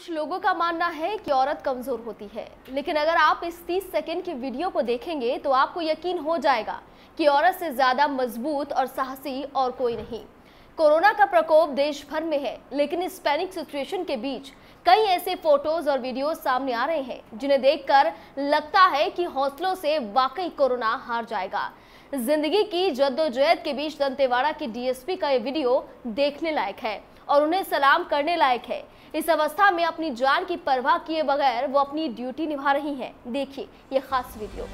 कुछ लोगों का मानना है कि औरत कमज़ोर होती है। लेकिन अगर आप इस 30 सेकंड की वीडियो को देखेंगे तो आपको यकीन हो जाएगा कि औरत से ज़्यादा मज़बूत और साहसी और कोई नहीं। कोरोना का प्रकोप देश भर में है, लेकिन इस पैनिक सिचुएशन के बीच कई ऐसे फ़ोटोज़ और वीडियोस सामने आ रहे हैं, जिन्हें देखकर लगता है कि हौसलों से वाकई कोरोना हार जाएगा। ज़िंदगी की जद्दोजहद के बीच दंतेवाड़ा के डीएसपी का ये वीडियो देखने लायक है और उन्हें सलाम करने लायक है। इस अवस्था में अपनी जान की परवाह किए बगैर वो अपनी ड्यूटी निभा रही हैं। देखिए, ये खास वीडियो।